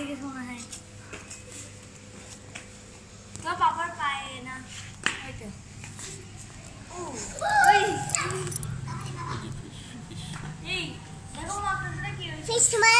que que foi, gente? Tô pra pôr pra ele, né? Oi, teu. Uh! Oi! Ei, pega uma coisa daqui, hein? Fiz que mais?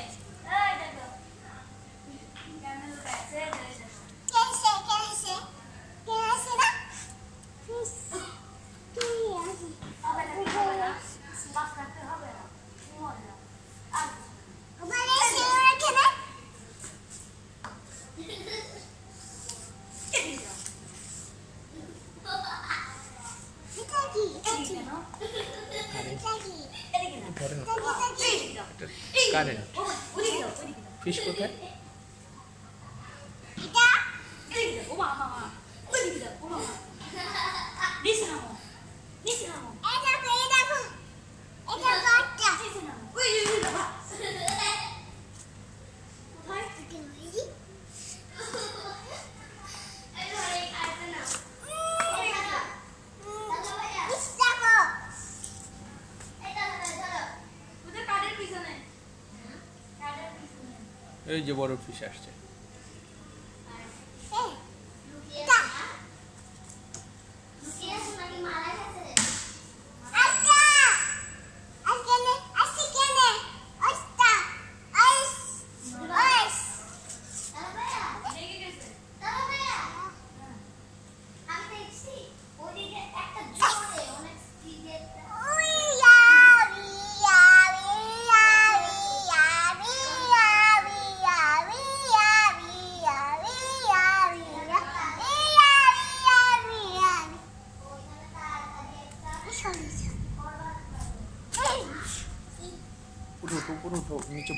Current fish কোথায় ও বাবা ও বাবা নিসরামো নিসরামো এই যে বড় ফিস আসছে।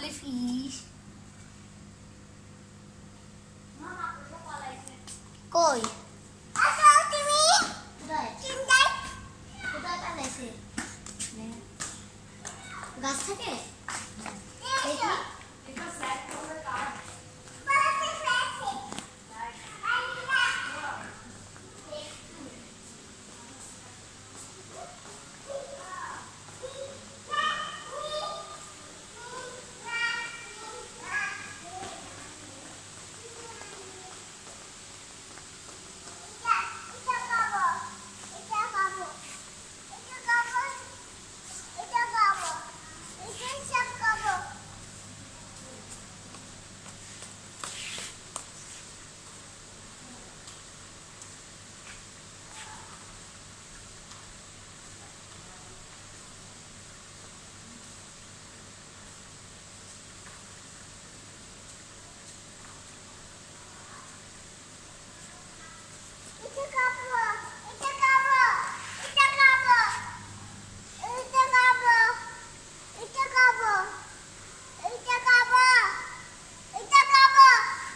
huli fish.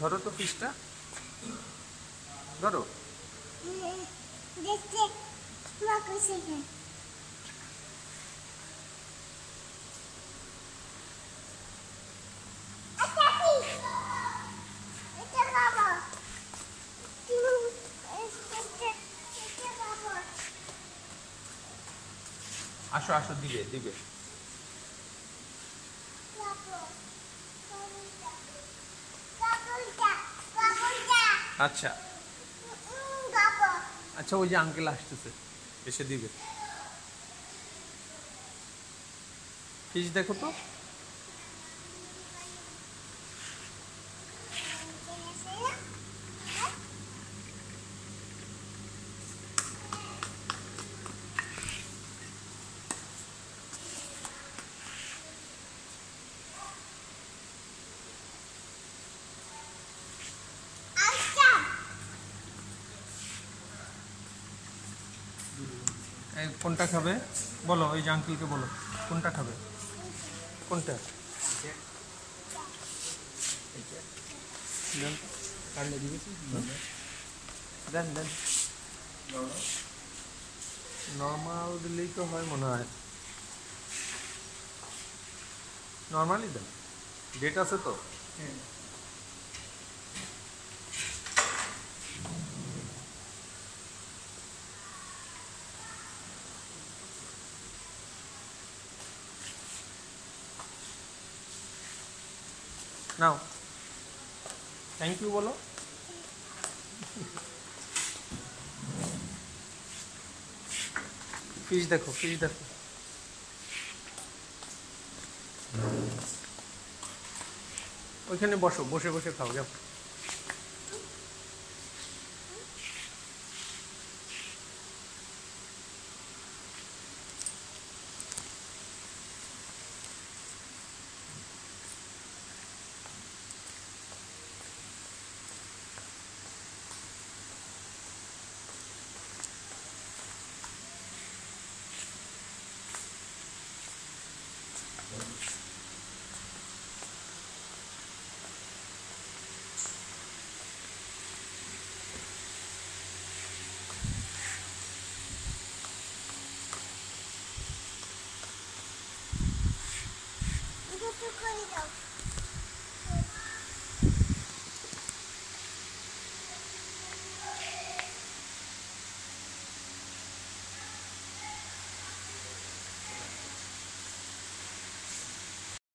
ধরো তো ফিশটা ধরো। আসো আসো দিবে দিবে। আচ্ছা। আচ্ছা ওই যে আঙ্কেল আসতেছে এসে দিবে। ফিস দেখো তো আচ্ছা এই কোনটা খাবে? বলো ওই যে আঙ্কেলকে বলো, কোনটা খাবে? কোনটা? নর্মাল দিলেই তো হয় মনে হয়। নর্মালি দেন। ডেট আছে তো? নাও। থ্যাংক ইউ বলো। ফিশ দেখো ফিশ দেখো। ওইখানে বসো বসে বসে খাও যাও। Here we.